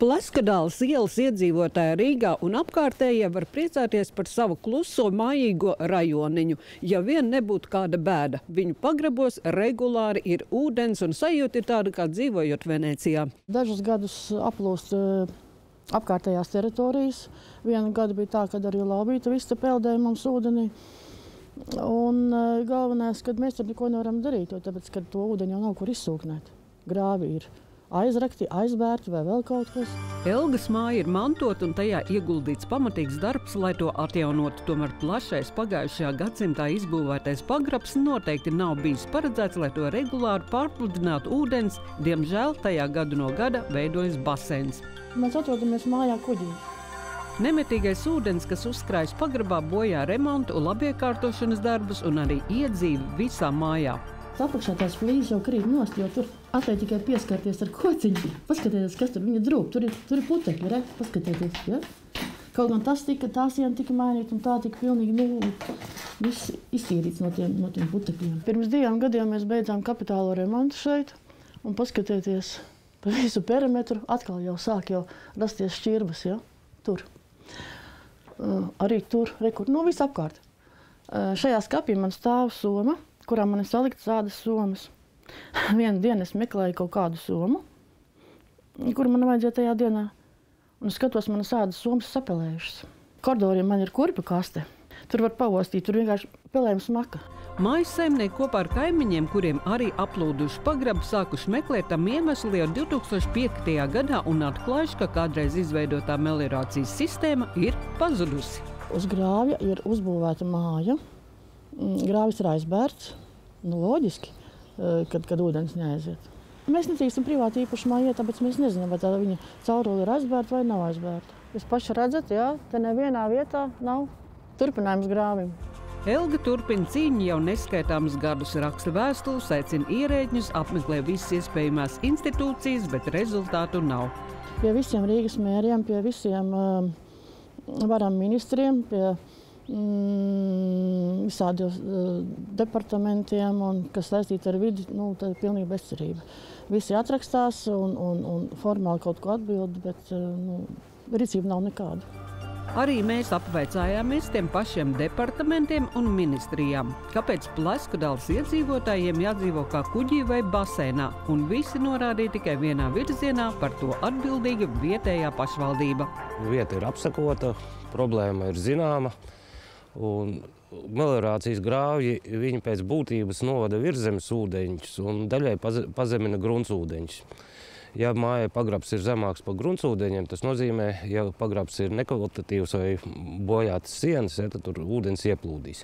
Pleskadāles ielas iedzīvotāji Rīgā un apkārtējie var priecāties par savu kluso mājīgo rajoniņu. Ja vien nebūtu kāda bēda, viņu pagrabos regulāri ir ūdens un sajūta ir tāda, kā dzīvojot Venecijā. Dažus gadus aplūst uh, apkārtējās teritorijas. Vienu gadu bija tā, kad arī laubīta vista peldēja mums ūdenī. Un uh, galvenais, kad mēs tur neko nevaram darīt, jo tāpēc, ka to ūdeni jau nav kur izsūknēt. Grāvi ir aizrakti, aizbērti vai vēl kaut kas. Elgas māja ir mantota un tajā ieguldīts pamatīgs darbs, lai to atjaunotu. Tomēr plašais pagājušajā gadsimtā izbūvētais pagrabs noteikti nav bijis paredzēts, lai to regulāri pārpludinātu ūdens. Diemžēl tajā gadu no gada veidojas basēns. Mēs atrodamies mājā kuģī. Nemetīgais ūdens, kas uzkrājas pagrabā, bojā remontu, labiekārtošanas darbus un arī iedzīvi visā mājā. Apakšā tās flīzes jau krīt nost, jo tur atliek tikai pieskarties ar kociņu. Paskatieties, kas tur viņa drūp. Tur ir, tur ir putekļi, re? Paskatieties, ja? Kaut gan tas tika, tā siena tika mainīta un tā tika pilnīgi, nu, viss iztīrīts no tiem, no tiem putekļiem. Pirms diviem gadiem mēs beidzām kapitālo remontu šeit un paskatieties pa visu perimetru, atkal jau sāk jau rasties šķirbas, ja? Tur. Uh, arī tur, rekur, nu, visapkārt. Uh, šajā skapī man stāv soma, kurā man ir salikts tādas somas. Vienu dienu es meklēju kaut kādu somu, kuru man vajadzēja tajā dienā. Un es skatos, manas ādas somas sapelējušas. Koridoriem man ir kurpa kaste. Tur var pavostīt, tur vienkārši pelējums maka. Mājas saimnieki kopā ar kaimiņiem, kuriem arī aplūduši pagrabu, sākuši meklēt tam iemeslu jau 2005. gadā un atklājuši, ka kādreiz izveidotā meliorācijas sistēma ir pazudusi. Uz grāvja ir uzbūvēta māja. Mm, grāvis ir aizbērts. Nu, loģiski, eh, kad, kad ūdens neaiziet. Mēs nedrīkstam privāti īpašumā iet, tāpēc mēs nezinām, vai tā viņa caurule ir aizbērta vai nav aizbērta. Jūs paši redzat, jā, te nevienā vietā nav turpinājums grāvim. Elga turpina cīņu jau neskaitāmus gadus, raksta vēstules, aicina ierēģņus, apmeklē visas iespējamās institūcijas, bet rezultātu nav. Pie visiem Rīgas mēriem, pie visiem uh, varam ministriem, pie mm, visādiem uh, departamentiem, un, kas saistīti ar vidi, nu, tā ir pilnīga bezcerība. Visi atrakstās un, un, un formāli kaut ko atbild, bet uh, nu, rīcība nav nekāda. Arī mēs apveicājāmies tiem pašiem departamentiem un ministrijām. Kāpēc Plaskudāles iedzīvotājiem jādzīvo kā kuģī vai basēnā? Un visi norādīja tikai vienā virzienā par to atbildīga vietējā pašvaldība. Vieta ir apsakota, problēma ir zināma. Un meliorācijas grāvji viņi pēc būtības novada virzemes ūdeņus un daļai pazemina gruntsūdeņus. Ja mājai pagrabs ir zemāks par gruntsūdeņiem, tas nozīmē, ja pagrabs ir nekvalitatīvs vai bojātas sienas, ja, tad tur ūdens ieplūdīs.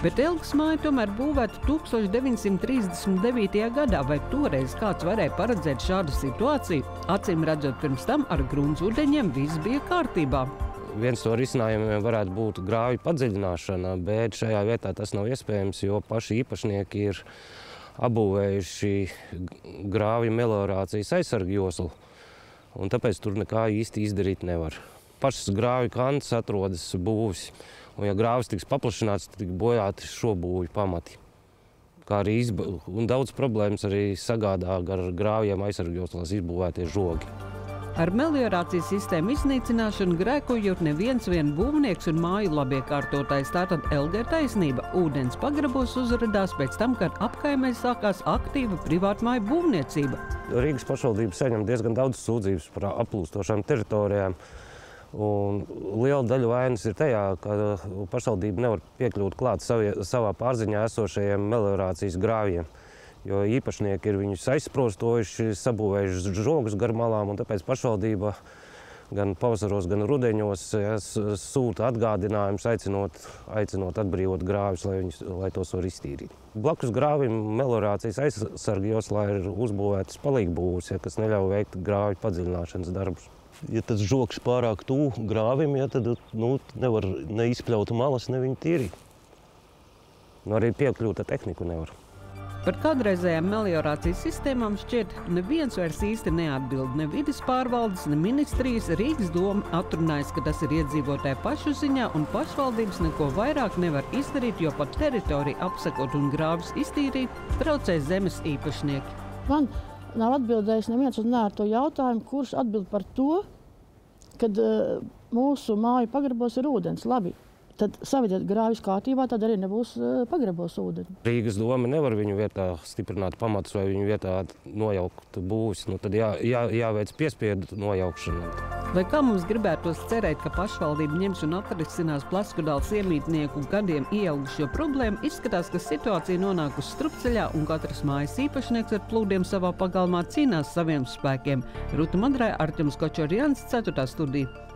Bet Elgas māja tomēr būvēta 1939. gadā, vai toreiz kāds varēja paredzēt šādu situāciju? Acīm redzot, pirms tam ar gruntsūdeņiem viss bija kārtībā. Viens no risinājumiem varētu būt grāvju padziļināšana, bet šajā vietā tas nav iespējams, jo paši īpašnieki ir apbūvējuši grāvju meliorācijas aizsargu joslu, un tāpēc tur nekā īsti izdarīt nevar. Pašas grāvju kantas atrodas būvis, un ja grāvis tiks paplašināts, tad tiks bojāti šo būvju pamati. Kā arī izba... un daudz problēmas arī sagādā ar grāvjiem aizsargu joslās izbūvētie žogi. Ar meliorācijas sistēmu iznīcināšanu grēkojot neviens vien būvnieks un māju labiekārtotājs. Tātad Elga ir taisnība. Ūdens pagrabos uzradās pēc tam, kad apkaimē sākās aktīva privātmāju būvniecība. Rīgas pašvaldība saņem diezgan daudz sūdzības par aplūstošām teritorijām. Un liela daļa vainas ir tajā, ka pašvaldība nevar piekļūt klāt savie, savā pārziņā esošajiem meliorācijas grāvjiem jo īpašnieki ir viņus aizsprostojuši, sabūvējuši žogus gar malām, un tāpēc pašvaldība gan pavasaros, gan rudeņos ja, sūta atgādinājumus, aicinot, aicinot atbrīvot grāvis, lai, viņus, lai tos var iztīrīt. Blakus grāvim melorācijas aizsargi joslā ir uzbūvētas palīgbūvs, ja, kas neļauj veikt grāvju padziļināšanas darbus. Ja tas žoks pārāk tuvu grāvim, ja, tad nu, nevar neizpļaut malas, ne viņu tīrīt. Nu, arī piekļūt ar tehniku nevar. Par kādreizējām meliorācijas sistēmām šķiet, neviens vairs īsti neatbild. Ne vidas pārvaldes, ne ministrijas Rīgas doma atrunājas, ka tas ir iedzīvotāju pašu ziņā, un pašvaldības neko vairāk nevar izdarīt, jo pat teritoriju apsakot un grāvis iztīrīt traucē zemes īpašnieki. Man nav atbildējis neviens uz nē, to jautājumu, kurš atbild par to, kad uh, mūsu māju pagrabos ir ūdens. Labi, tad savietiet grāvis kārtībā, tad arī nebūs uh, pagrabos ūdeni. Rīgas doma nevar viņu vietā stiprināt pamatus vai viņu vietā nojaukt būvis. Nu, tad jā, jā, jāveic piespiedu nojaukšana. Lai kā mums gribētos cerēt, ka pašvaldība ņems un atrisinās Plaskudāls iemītnieku gadiem ieilgušo problēmu, izskatās, ka situācija nonākusi strupceļā un katrs mājas īpašnieks ar plūdiem savā pagalmā cīnās saviem spēkiem. Ruta Madrai, Arķems Kočorjans, 4. studija.